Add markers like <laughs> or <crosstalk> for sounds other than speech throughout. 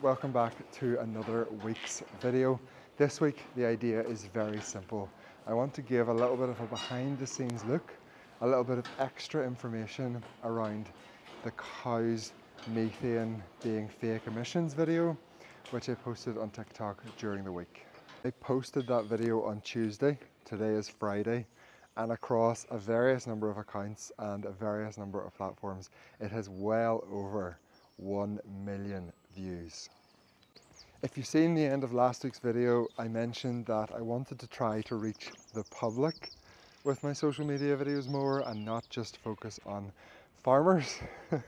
welcome back to another week's video. This week the idea is very simple. I want to give a little bit of a behind the scenes look, a little bit of extra information around the cow's methane being fake emissions video, which I posted on TikTok during the week. I posted that video on Tuesday, today is Friday, and across a various number of accounts and a various number of platforms, it has well over 1 million views. If you've seen the end of last week's video, I mentioned that I wanted to try to reach the public with my social media videos more and not just focus on farmers. <laughs>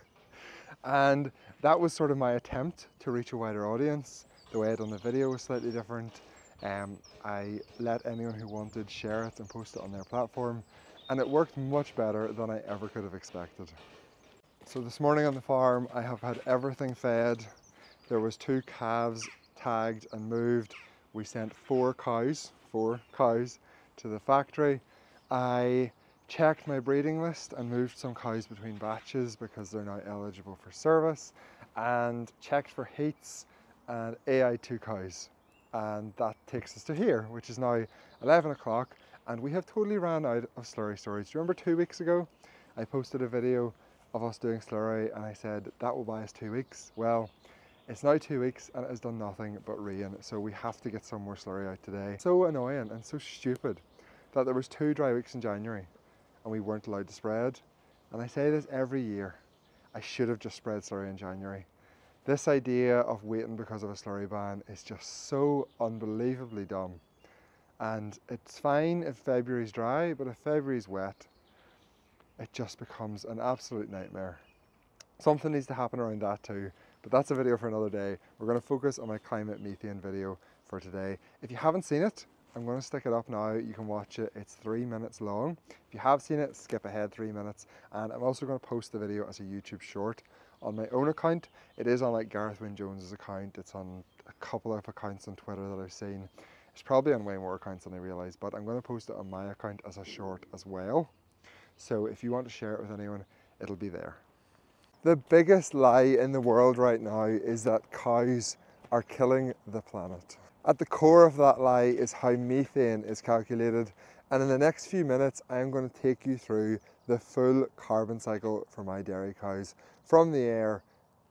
and that was sort of my attempt to reach a wider audience. The way I done the video was slightly different. Um, I let anyone who wanted share it and post it on their platform and it worked much better than I ever could have expected. So this morning on the farm I have had everything fed. There was two calves tagged and moved. We sent four cows, four cows to the factory. I checked my breeding list and moved some cows between batches because they're now eligible for service and checked for heats and AI2 cows and that takes us to here which is now 11 o'clock and we have totally ran out of slurry storage. Do you remember two weeks ago I posted a video of us doing slurry and I said that will buy us two weeks. Well it's now two weeks and it has done nothing but rain so we have to get some more slurry out today. So annoying and so stupid that there was two dry weeks in January and we weren't allowed to spread and I say this every year I should have just spread slurry in January this idea of waiting because of a slurry ban is just so unbelievably dumb. And it's fine if February's dry, but if February's wet, it just becomes an absolute nightmare. Something needs to happen around that too, but that's a video for another day. We're going to focus on my climate methane video for today. If you haven't seen it, I'm going to stick it up now. You can watch it. It's three minutes long. If you have seen it, skip ahead three minutes. And I'm also going to post the video as a YouTube short on my own account. It is on like Gareth Wyn Jones's account. It's on a couple of accounts on Twitter that I've seen. It's probably on way more accounts than I realise, but I'm going to post it on my account as a short as well. So if you want to share it with anyone, it'll be there. The biggest lie in the world right now is that cows are killing the planet. At the core of that lie is how methane is calculated and in the next few minutes I am going to take you through the full carbon cycle for my dairy cows from the air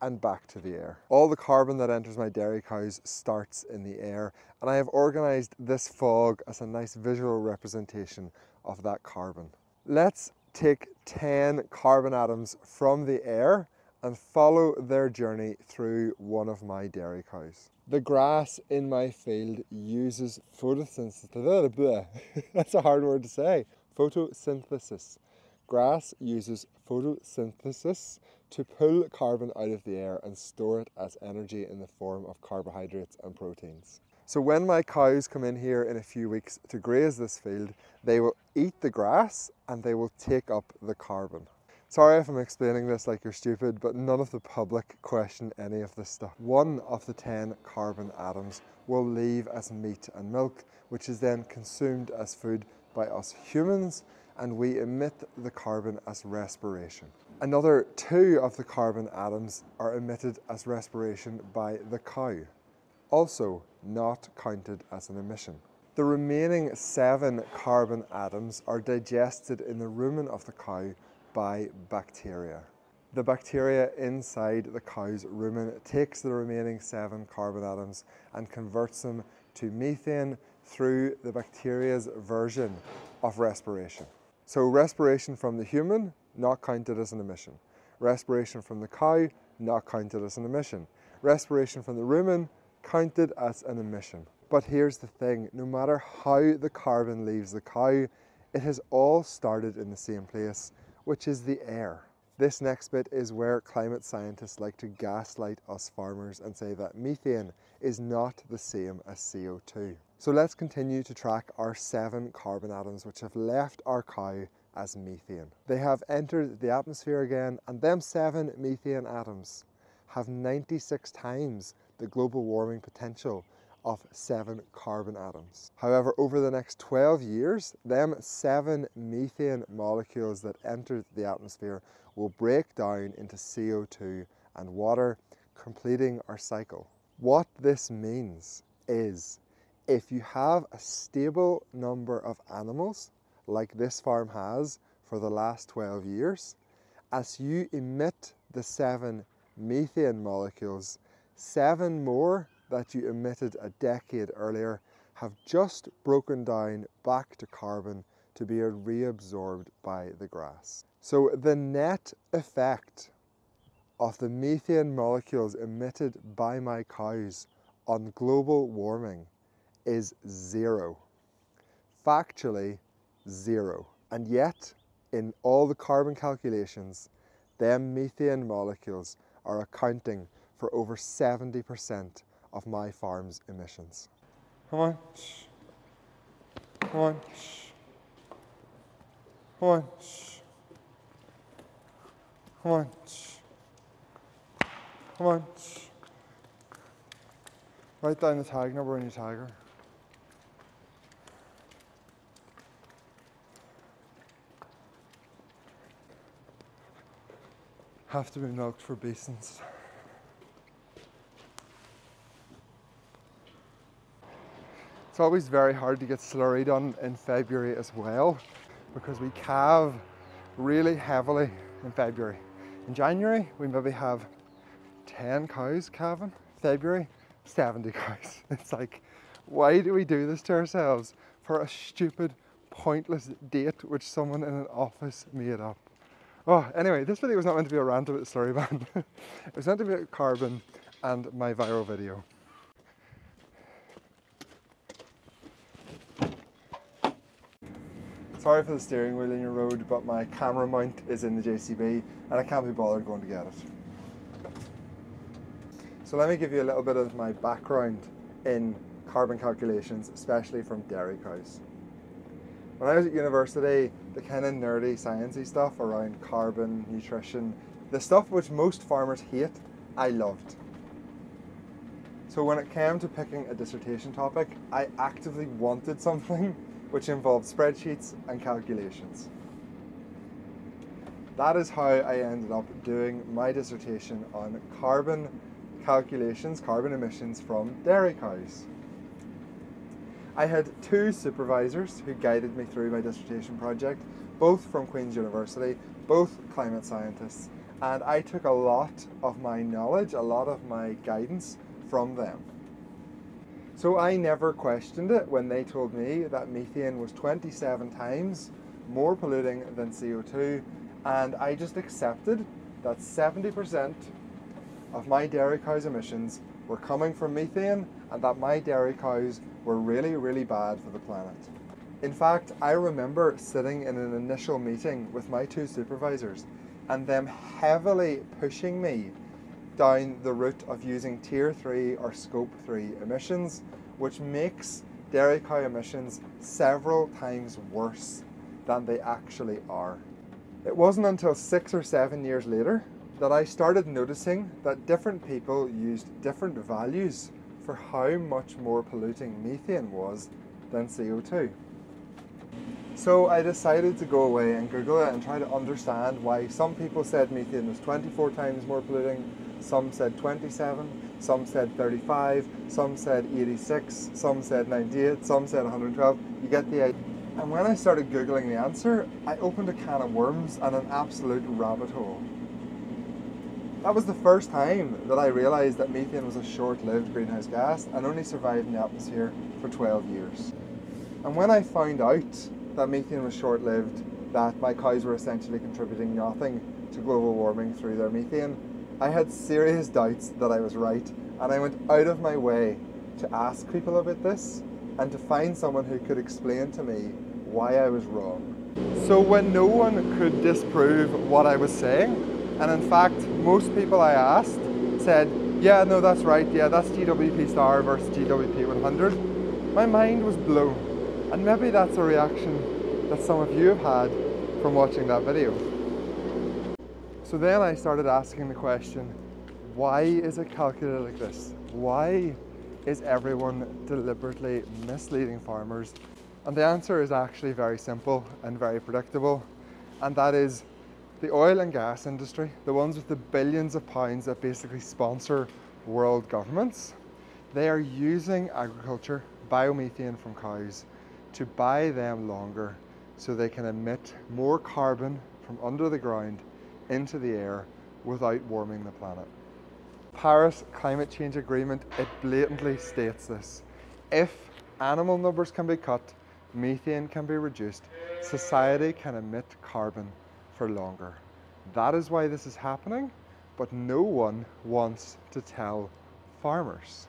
and back to the air. All the carbon that enters my dairy cows starts in the air and I have organised this fog as a nice visual representation of that carbon. Let's take 10 carbon atoms from the air and follow their journey through one of my dairy cows. The grass in my field uses photosynthesis. <laughs> That's a hard word to say. Photosynthesis. Grass uses photosynthesis to pull carbon out of the air and store it as energy in the form of carbohydrates and proteins. So when my cows come in here in a few weeks to graze this field, they will eat the grass and they will take up the carbon. Sorry if I'm explaining this like you're stupid, but none of the public question any of this stuff. One of the 10 carbon atoms will leave as meat and milk, which is then consumed as food by us humans, and we emit the carbon as respiration. Another two of the carbon atoms are emitted as respiration by the cow, also not counted as an emission. The remaining seven carbon atoms are digested in the rumen of the cow by bacteria. The bacteria inside the cow's rumen takes the remaining seven carbon atoms and converts them to methane through the bacteria's version of respiration. So respiration from the human, not counted as an emission. Respiration from the cow, not counted as an emission. Respiration from the rumen, counted as an emission. But here's the thing, no matter how the carbon leaves the cow, it has all started in the same place which is the air. This next bit is where climate scientists like to gaslight us farmers and say that methane is not the same as CO2. So let's continue to track our seven carbon atoms which have left our cow as methane. They have entered the atmosphere again and them seven methane atoms have 96 times the global warming potential of seven carbon atoms. However, over the next 12 years, them seven methane molecules that enter the atmosphere will break down into CO2 and water, completing our cycle. What this means is if you have a stable number of animals, like this farm has for the last 12 years, as you emit the seven methane molecules, seven more that you emitted a decade earlier have just broken down back to carbon to be reabsorbed by the grass. So the net effect of the methane molecules emitted by my cows on global warming is zero. Factually, zero. And yet, in all the carbon calculations, them methane molecules are accounting for over 70% of my farm's emissions. Come on. Come on. Come on. Come on. Come on. Write down the tag number on your tagger. Have to be milked for basins. It's always very hard to get slurry done in February as well because we calve really heavily in February. In January, we maybe have 10 cows calving. February, 70 <laughs> cows. It's like, why do we do this to ourselves for a stupid, pointless date which someone in an office made up? Oh, anyway, this video was not meant to be a rant about the slurry ban. <laughs> it was meant to be about carbon and my viral video. Sorry for the steering wheel in your road, but my camera mount is in the JCB and I can't be bothered going to get it. So let me give you a little bit of my background in carbon calculations, especially from dairy cows. When I was at university, the kind of nerdy sciencey stuff around carbon, nutrition, the stuff which most farmers hate, I loved. So when it came to picking a dissertation topic, I actively wanted something <laughs> which involved spreadsheets and calculations. That is how I ended up doing my dissertation on carbon calculations, carbon emissions from dairy cows. I had two supervisors who guided me through my dissertation project, both from Queen's University, both climate scientists, and I took a lot of my knowledge, a lot of my guidance from them. So I never questioned it when they told me that methane was 27 times more polluting than CO2, and I just accepted that 70% of my dairy cows' emissions were coming from methane and that my dairy cows were really, really bad for the planet. In fact, I remember sitting in an initial meeting with my two supervisors and them heavily pushing me down the route of using tier 3 or scope 3 emissions, which makes dairy cow emissions several times worse than they actually are. It wasn't until six or seven years later that I started noticing that different people used different values for how much more polluting methane was than CO2. So I decided to go away and Google it and try to understand why some people said methane was 24 times more polluting, some said 27, some said 35, some said 86, some said 98, some said 112. You get the idea. And when I started Googling the answer, I opened a can of worms and an absolute rabbit hole. That was the first time that I realised that methane was a short-lived greenhouse gas and only survived in the atmosphere for 12 years. And when I found out that methane was short-lived, that my cows were essentially contributing nothing to global warming through their methane, I had serious doubts that I was right, and I went out of my way to ask people about this and to find someone who could explain to me why I was wrong. So when no one could disprove what I was saying, and in fact most people I asked said, yeah, no, that's right, yeah, that's GWP star versus GWP 100, my mind was blown. And maybe that's a reaction that some of you have had from watching that video. So then I started asking the question, why is it calculated like this? Why is everyone deliberately misleading farmers? And the answer is actually very simple and very predictable, and that is the oil and gas industry, the ones with the billions of pounds that basically sponsor world governments, They are using agriculture, biomethane from cows, to buy them longer so they can emit more carbon from under the ground into the air without warming the planet. Paris Climate Change Agreement, it blatantly states this. If animal numbers can be cut, methane can be reduced, society can emit carbon for longer. That is why this is happening, but no one wants to tell farmers.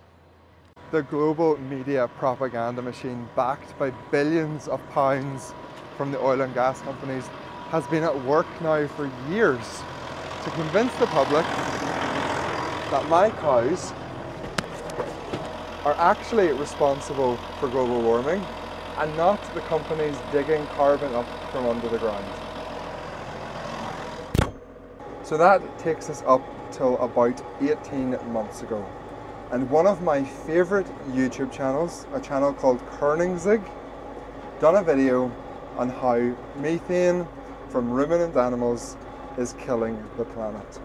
The global media propaganda machine, backed by billions of pounds from the oil and gas companies, has been at work now for years to convince the public that my cows are actually responsible for global warming and not the companies digging carbon up from under the ground. So that takes us up till about 18 months ago. And one of my favourite YouTube channels, a channel called Kurzgesagt, done a video on how methane from ruminant animals is killing the planet.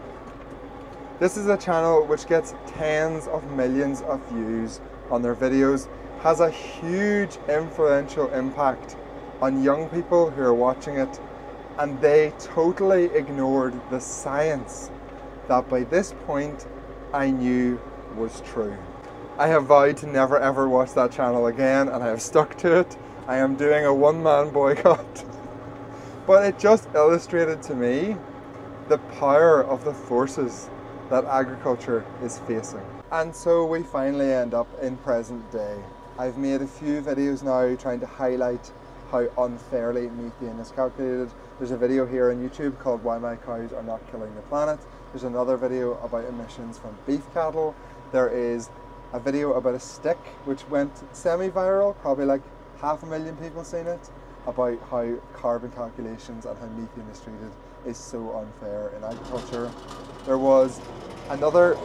This is a channel which gets tens of millions of views on their videos, has a huge influential impact on young people who are watching it, and they totally ignored the science that by this point I knew was true. I have vowed to never ever watch that channel again and I have stuck to it. I am doing a one man boycott. <laughs> but it just illustrated to me the power of the forces that agriculture is facing. And so we finally end up in present day. I've made a few videos now trying to highlight how unfairly methane is calculated. There's a video here on YouTube called Why My Cows Are Not Killing the Planet. There's another video about emissions from beef cattle. There is a video about a stick which went semi-viral, probably like half a million people seen it, about how carbon calculations and how methane is treated is so unfair in agriculture. There was another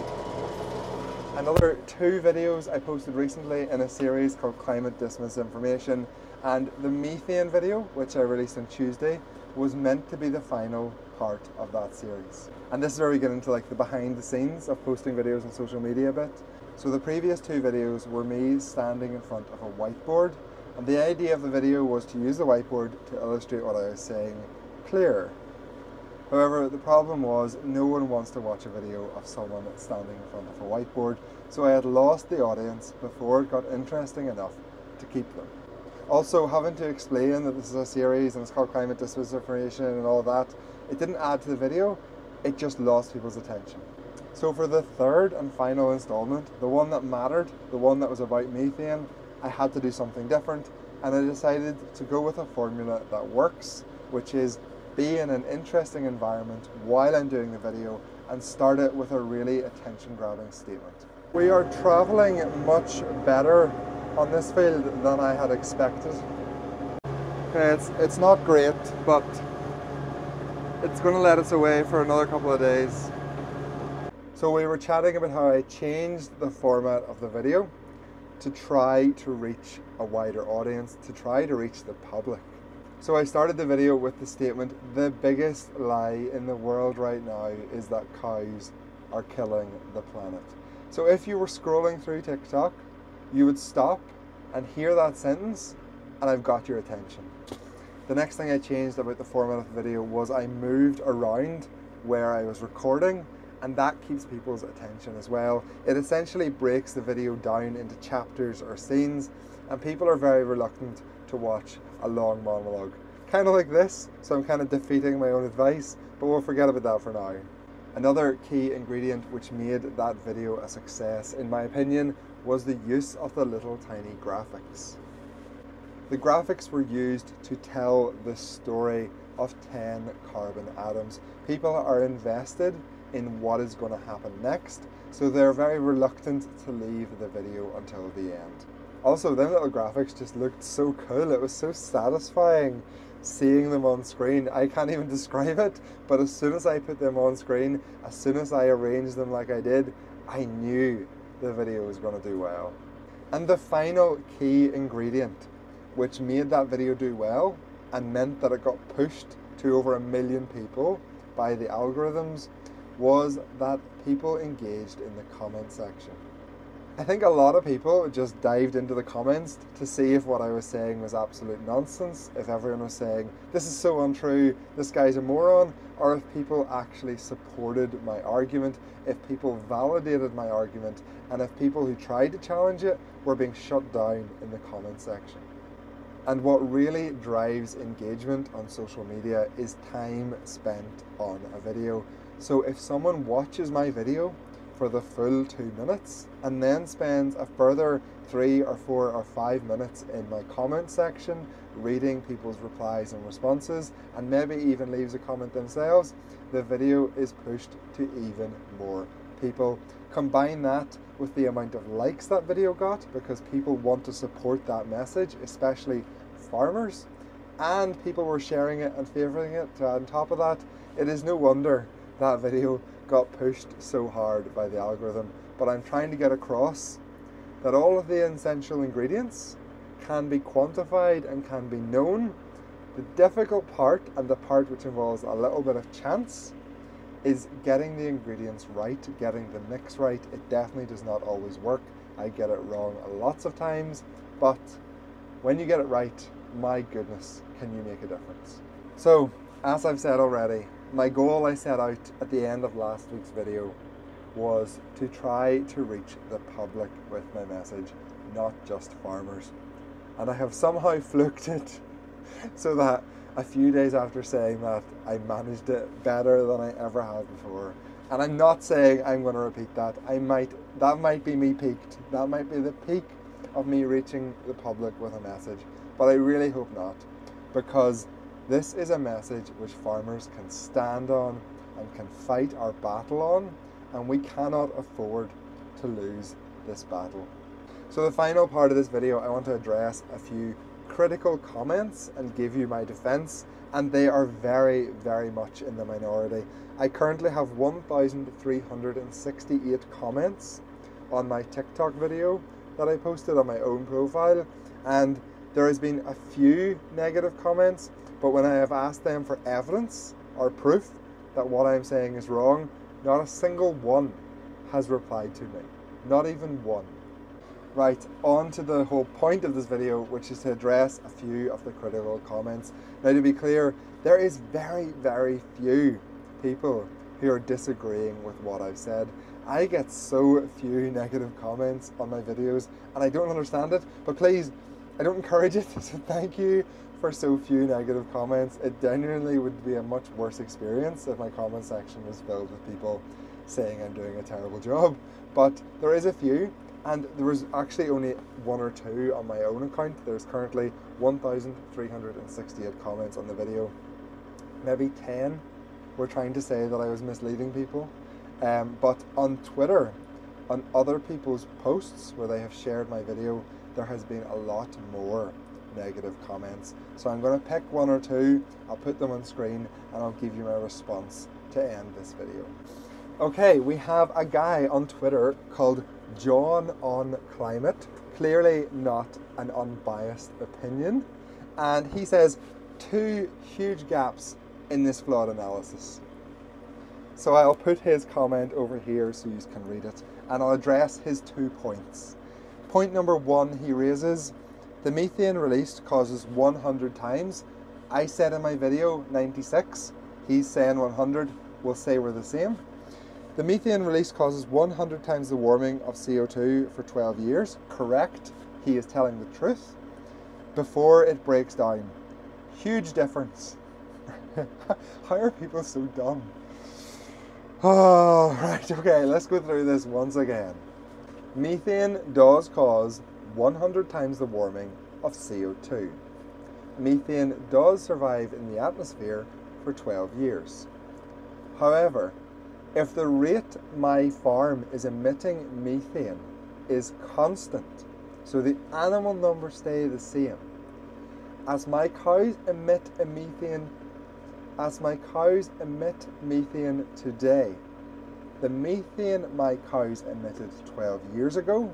another two videos I posted recently in a series called Climate Dismisinformation and the methane video, which I released on Tuesday, was meant to be the final part of that series. And this is where we get into like the behind the scenes of posting videos on social media a bit. So the previous two videos were me standing in front of a whiteboard and the idea of the video was to use the whiteboard to illustrate what I was saying clearer. However, the problem was no one wants to watch a video of someone standing in front of a whiteboard, so I had lost the audience before it got interesting enough to keep them. Also, having to explain that this is a series and it's called Climate Disinformation and all that, it didn't add to the video, it just lost people's attention. So for the third and final installment, the one that mattered, the one that was about methane, I had to do something different and I decided to go with a formula that works, which is be in an interesting environment while I'm doing the video and start it with a really attention grabbing statement. We are traveling much better on this field than I had expected. It's, it's not great, but it's going to let us away for another couple of days. So we were chatting about how I changed the format of the video to try to reach a wider audience, to try to reach the public. So I started the video with the statement, the biggest lie in the world right now is that cows are killing the planet. So if you were scrolling through TikTok, you would stop and hear that sentence and I've got your attention. The next thing I changed about the format of the video was I moved around where I was recording and that keeps people's attention as well. It essentially breaks the video down into chapters or scenes and people are very reluctant to watch a long monologue. Kind of like this, so I'm kind of defeating my own advice, but we'll forget about that for now. Another key ingredient which made that video a success, in my opinion, was the use of the little tiny graphics. The graphics were used to tell the story of 10 carbon atoms. People are invested in what is going to happen next, so they're very reluctant to leave the video until the end. Also, them little graphics just looked so cool. It was so satisfying seeing them on screen. I can't even <laughs> describe it, but as soon as I put them on screen, as soon as I arranged them like I did, I knew the video was going to do well. And the final key ingredient, which made that video do well and meant that it got pushed to over a million people by the algorithms, was that people engaged in the comment section. I think a lot of people just dived into the comments to see if what I was saying was absolute nonsense, if everyone was saying, this is so untrue, this guy's a moron, or if people actually supported my argument, if people validated my argument, and if people who tried to challenge it were being shut down in the comment section. And what really drives engagement on social media is time spent on a video. So if someone watches my video for the full two minutes and then spends a further three or four or five minutes in my comment section reading people's replies and responses and maybe even leaves a comment themselves, the video is pushed to even more people. Combine that with the amount of likes that video got because people want to support that message, especially farmers, and people were sharing it and favouring it. On top of that, it is no wonder that video got pushed so hard by the algorithm, but I'm trying to get across that all of the essential ingredients can be quantified and can be known. The difficult part, and the part which involves a little bit of chance, is getting the ingredients right, getting the mix right. It definitely does not always work. I get it wrong lots of times, but when you get it right, my goodness, can you make a difference? So, as I've said already, my goal I set out at the end of last week's video was to try to reach the public with my message, not just farmers. And I have somehow <laughs> fluked it so that a few days after saying that, I managed it better than I ever have before. And I'm not saying I'm going to repeat that. I might, that might be me peaked. That might be the peak of me reaching the public with a message. But I really hope not, because this is a message which farmers can stand on and can fight our battle on, and we cannot afford to lose this battle. So the final part of this video, I want to address a few critical comments and give you my defense, and they are very, very much in the minority. I currently have 1,368 comments on my TikTok video that I posted on my own profile, and there has been a few negative comments, but when I have asked them for evidence or proof that what I'm saying is wrong, not a single one has replied to me. Not even one. Right, on to the whole point of this video, which is to address a few of the critical comments. Now, to be clear, there is very, very few people who are disagreeing with what I've said. I get so few negative comments on my videos, and I don't understand it, but please, I don't encourage it, <laughs> so thank you for so few negative comments. It genuinely would be a much worse experience if my comment section was filled with people saying I'm doing a terrible job. But there is a few, and there was actually only one or two on my own account. There's currently 1,368 comments on the video. Maybe 10 were trying to say that I was misleading people. Um, but on Twitter, on other people's posts where they have shared my video, there has been a lot more negative comments. So I'm going to pick one or two, I'll put them on screen, and I'll give you my response to end this video. Okay, we have a guy on Twitter called John on Climate, clearly not an unbiased opinion, and he says two huge gaps in this flawed analysis. So I'll put his comment over here so you can read it, and I'll address his two points. Point number one he raises the methane released causes 100 times. I said in my video 96, he's saying 100, we'll say we're the same. The methane release causes 100 times the warming of CO2 for 12 years. Correct, he is telling the truth. Before it breaks down. Huge difference. <laughs> How are people so dumb? Oh, right, okay, let's go through this once again. Methane does cause 100 times the warming of CO2. Methane does survive in the atmosphere for 12 years. However, if the rate my farm is emitting methane is constant, so the animal numbers stay the same, as my cows emit a methane as my cows emit methane today, the methane my cows emitted 12 years ago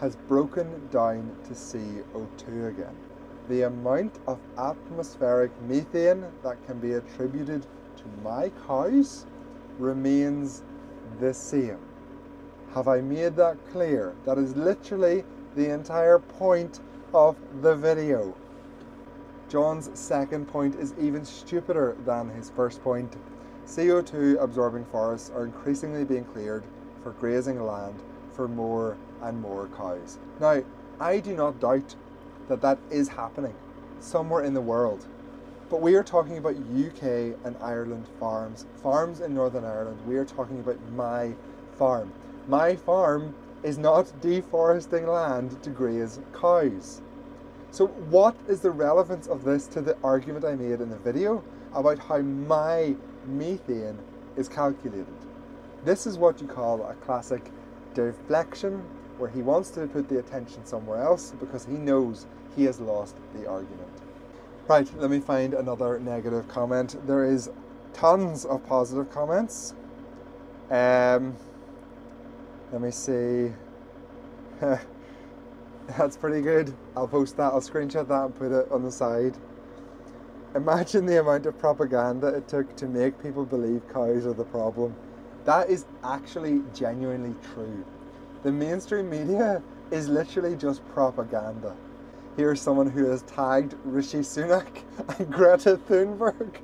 has broken down to CO2 again. The amount of atmospheric methane that can be attributed to my cows remains the same. Have I made that clear? That is literally the entire point of the video. John's second point is even stupider than his first point. CO2 absorbing forests are increasingly being cleared for grazing land for more and more cows. Now, I do not doubt that that is happening somewhere in the world. But we are talking about UK and Ireland farms, farms in Northern Ireland. We are talking about my farm. My farm is not <laughs> deforesting land to graze cows. So, what is the relevance of this to the argument I made in the video about how my methane is calculated? This is what you call a classic deflection, where he wants to put the attention somewhere else because he knows he has lost the argument. Right, let me find another negative comment. There is tons of positive comments. Um, let me see. <laughs> That's pretty good. I'll post that, I'll screenshot that and put it on the side. Imagine the amount of propaganda it took to make people believe cows are the problem. That is actually genuinely true. The mainstream media is literally just propaganda. Here's someone who has tagged Rishi Sunak and Greta Thunberg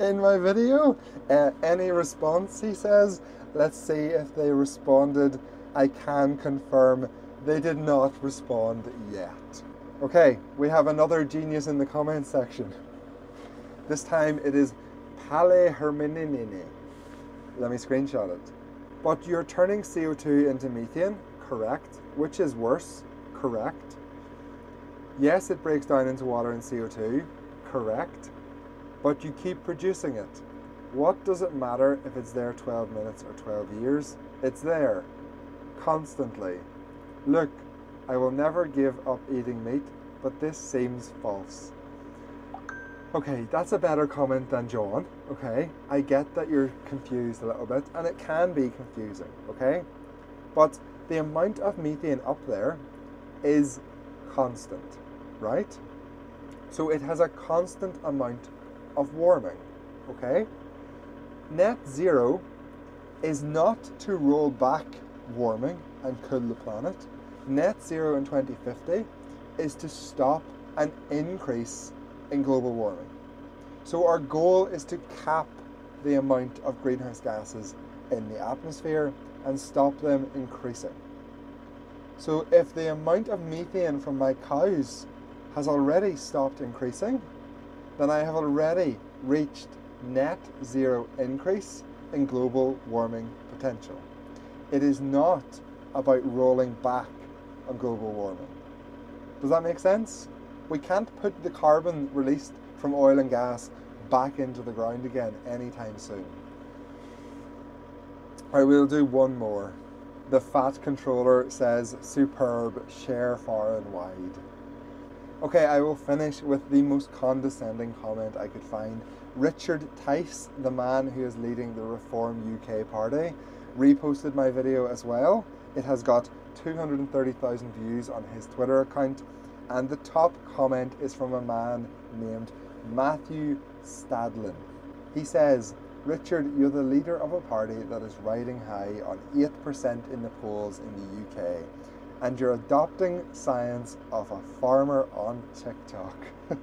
in my video. Uh, any response, he says. Let's see if they responded. I can confirm they did not respond yet. Okay, we have another genius in the comment section. This time it is Pale Herminine. Let me screenshot it. But you're turning CO2 into methane, correct. Which is worse, correct. Yes, it breaks down into water and CO2, correct. But you keep producing it. What does it matter if it's there 12 minutes or 12 years? It's there, constantly. Look, I will never give up eating meat, but this seems false. Okay, that's a better comment than John, okay? I get that you're confused a little bit, and it can be confusing, okay? But the amount of methane up there is constant, right? So it has a constant amount of warming, okay? Net zero is not to roll back warming and cool the planet net zero in 2050 is to stop an increase in global warming. So our goal is to cap the amount of greenhouse gases in the atmosphere and stop them increasing. So if the amount of methane from my cows has already stopped increasing, then I have already reached net zero increase in global warming potential. It is not about rolling back on global warming. Does that make sense? We can't put the carbon released from oil and gas back into the ground again anytime soon. Alright, we'll do one more. The fat controller says superb, share far and wide. Okay, I will finish with the most condescending comment I could find. Richard Tice, the man who is leading the Reform UK party, reposted my video as well. It has got 230,000 views on his Twitter account, and the top comment is from a man named Matthew Stadlin. He says, Richard, you're the leader of a party that is riding high on 8% in the polls in the UK, and you're adopting science of a farmer on TikTok <laughs>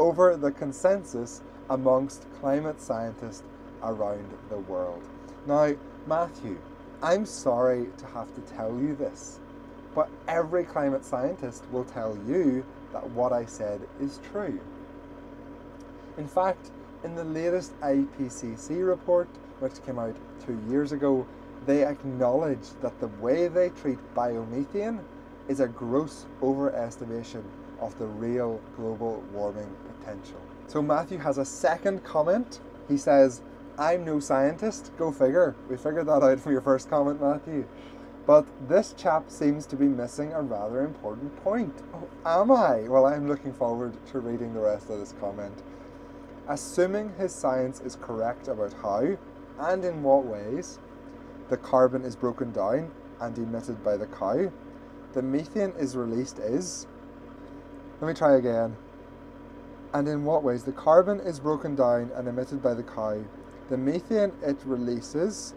over the consensus amongst climate scientists around the world. Now, Matthew, I'm sorry to have to tell you this, but every climate scientist will tell you that what I said is true. In fact, in the latest IPCC report, which came out two years ago, they acknowledge that the way they treat biomethane is a gross overestimation of the real global warming potential. So Matthew has a second comment. He says, I'm no scientist, go figure. We figured that out from your first comment, Matthew. But this chap seems to be missing a rather important point. Oh, am I? Well, I'm looking forward to reading the rest of this comment. Assuming his science is correct about how and in what ways the carbon is broken down and emitted by the cow, the methane is released is. Let me try again. And in what ways the carbon is broken down and emitted by the cow, the methane it releases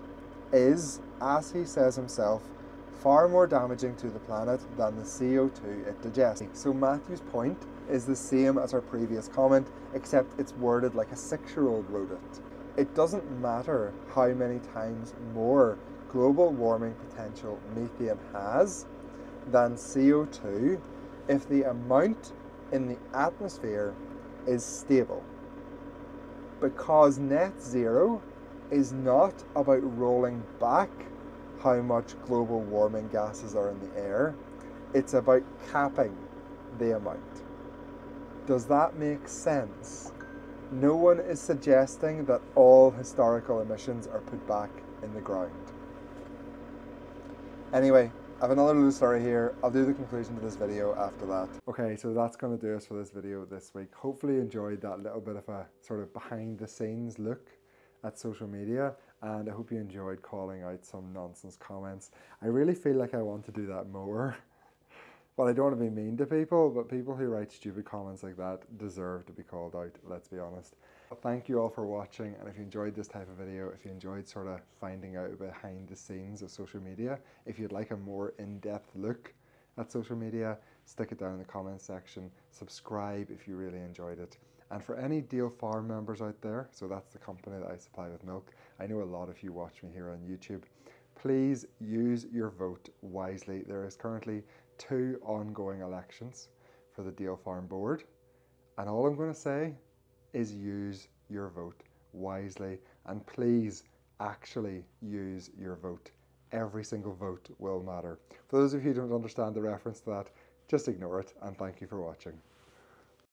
is, as he says himself, far more damaging to the planet than the CO2 it digests. So Matthew's point is the same as our previous comment, except it's worded like a six-year-old wrote it. It doesn't matter how many times more global warming potential methane has than CO2 if the amount in the atmosphere is stable. Because net zero is not about rolling back how much global warming gases are in the air, it's about capping the amount. Does that make sense? No one is suggesting that all historical emissions are put back in the ground. Anyway, I have another little story here. I'll do the conclusion to this video after that. Okay, so that's going to do us for this video this week. Hopefully you enjoyed that little bit of a sort of behind the scenes look at social media and I hope you enjoyed calling out some nonsense comments. I really feel like I want to do that more. <laughs> Well, I don't want to be mean to people, but people who write stupid comments like that deserve to be called out, let's be honest. Thank you all for watching, and if you enjoyed this type of video, if you enjoyed sort of finding out behind the scenes of social media, if you'd like a more in-depth look at social media, stick it down in the comments section, subscribe if you really enjoyed it. And for any Dale Farm members out there, so that's the company that I supply with milk, I know a lot of you watch me here on YouTube, please use your vote wisely. There is currently two ongoing elections for the Dale Farm Board. And all I'm going to say is use your vote wisely and please actually use your vote. Every single vote will matter. For those of you who don't understand the reference to that, just ignore it and thank you for watching.